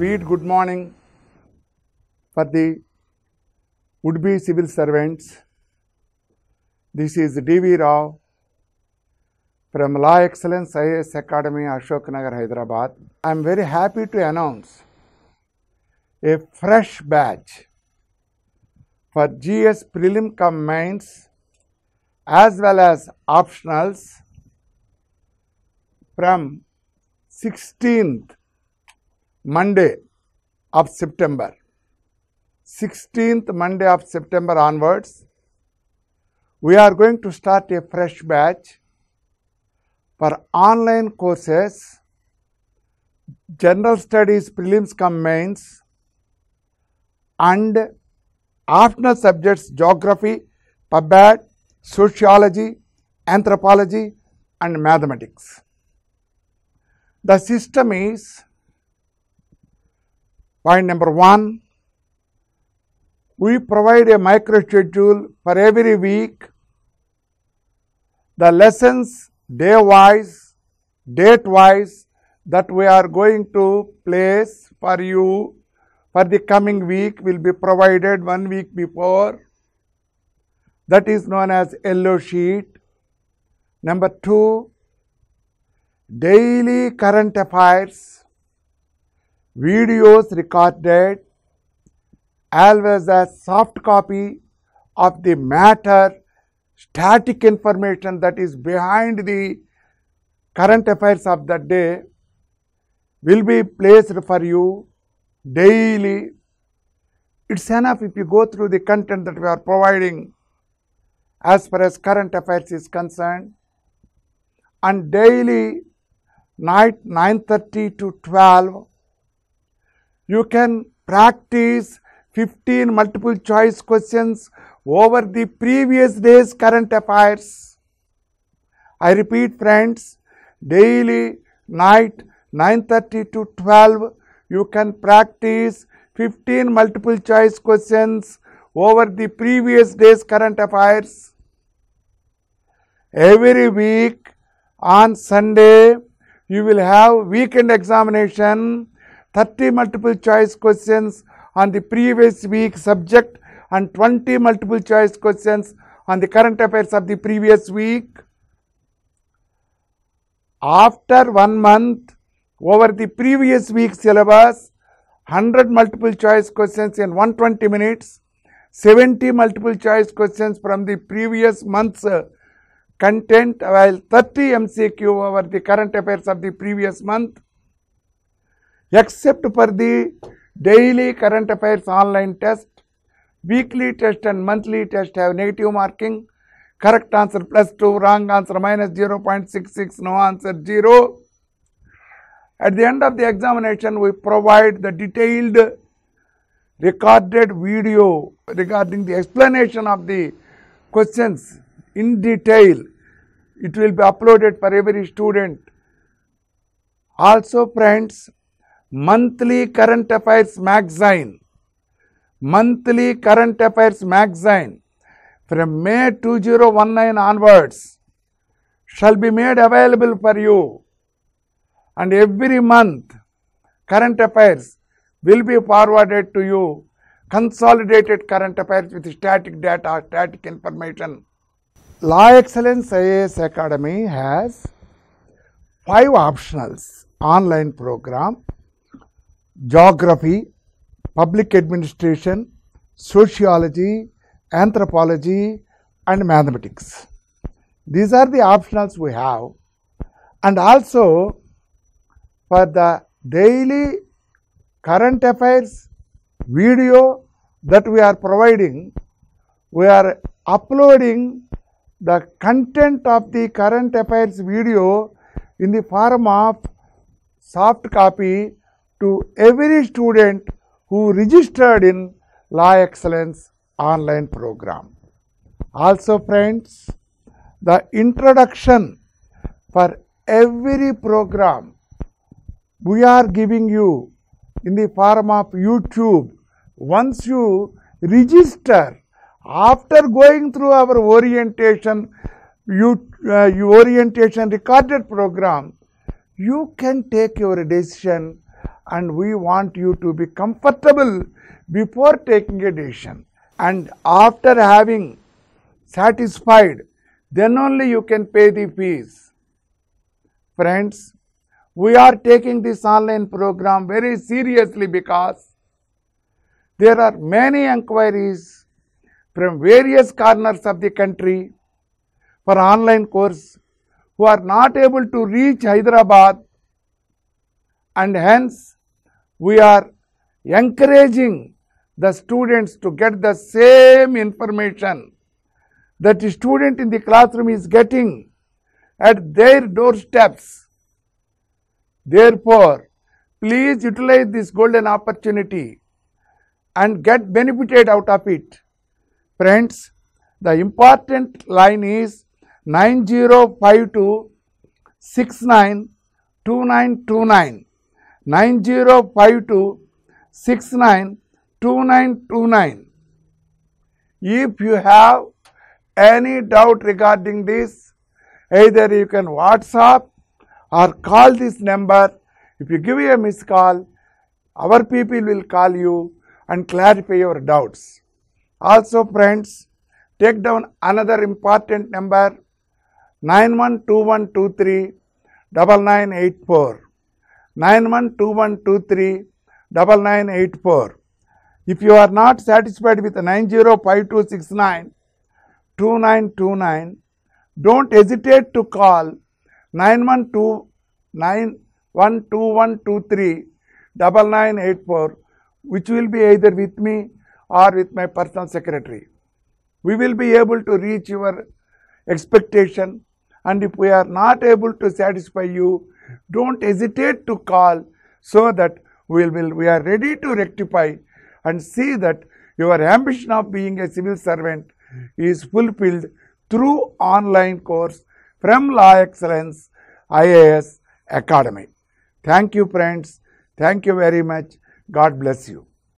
sweet good morning for the would be civil servants. This is D.V. Rao from La Excellence IAS Academy, Ashok Nagar, Hyderabad. I am very happy to announce a fresh batch for GS Prelim cum as well as optionals from 16th Monday of September. 16th Monday of September onwards, we are going to start a fresh batch for online courses, general studies prelims cum mains, and optional subjects geography, PubAd, sociology, anthropology, and mathematics. The system is point number one we provide a micro schedule for every week. The lessons day wise date wise that we are going to place for you for the coming week will be provided one week before. That is known as yellow sheet. Number 2 daily current affairs videos recorded well as soft copy of the matter static information that is behind the current affairs of that day will be placed for you daily. It's enough if you go through the content that we are providing as far as current affairs is concerned and daily night 9.30 to 12 you can practice 15 multiple choice questions over the previous day's current affairs. I repeat friends, daily, night, 9.30 to 12, you can practice 15 multiple choice questions over the previous day's current affairs. Every week on Sunday, you will have weekend examination, 30 multiple choice questions on the previous week subject and 20 multiple choice questions on the current affairs of the previous week. After one month, over the previous week syllabus, 100 multiple choice questions in 120 minutes, 70 multiple choice questions from the previous month's content, while 30 MCQ over the current affairs of the previous month, except for the daily current affairs online test, weekly test and monthly test have negative marking, correct answer plus 2, wrong answer minus 0.66, no answer 0. At the end of the examination, we provide the detailed recorded video regarding the explanation of the questions in detail. It will be uploaded for every student. Also friends, monthly current affairs magazine, monthly current affairs magazine. From May 2019 onwards shall be made available for you. And every month current affairs will be forwarded to you. Consolidated current affairs with static data static information. La excellence ias academy has five optionals. Online program geography public administration sociology anthropology and mathematics. These are the optionals we have. And also for the daily current affairs video that we are providing, we are uploading the content of the current affairs video in the form of soft copy to every student who registered in La Excellence online program. Also friends, the introduction for every program we are giving you in the form of YouTube. Once you register, after going through our orientation, you, uh, your orientation recorded program, you can take your decision and we want you to be comfortable before taking a decision. And after having satisfied, then only you can pay the fees. Friends, we are taking this online program very seriously because there are many inquiries from various corners of the country for online course who are not able to reach Hyderabad and hence we are encouraging the students to get the same information that the student in the classroom is getting at their doorsteps. Therefore, please utilize this golden opportunity and get benefited out of it. Friends, the important line is 9052 692929 9052 692929 if you have any doubt regarding this either you can whatsapp or call this number. If you give a missed call our people will call you and clarify your doubts. Also friends take down another important number 912123 9984 912123 9984 if you are not satisfied with 905269 2929 don't hesitate to call 912 912123 9984 which will be either with me or with my personal secretary. We will be able to reach your expectation and if we are not able to satisfy you don't hesitate to call so that we will we are ready to rectify and see that your ambition of being a civil servant is fulfilled through online course from La Excellence IAS Academy. Thank you friends. Thank you very much. God bless you.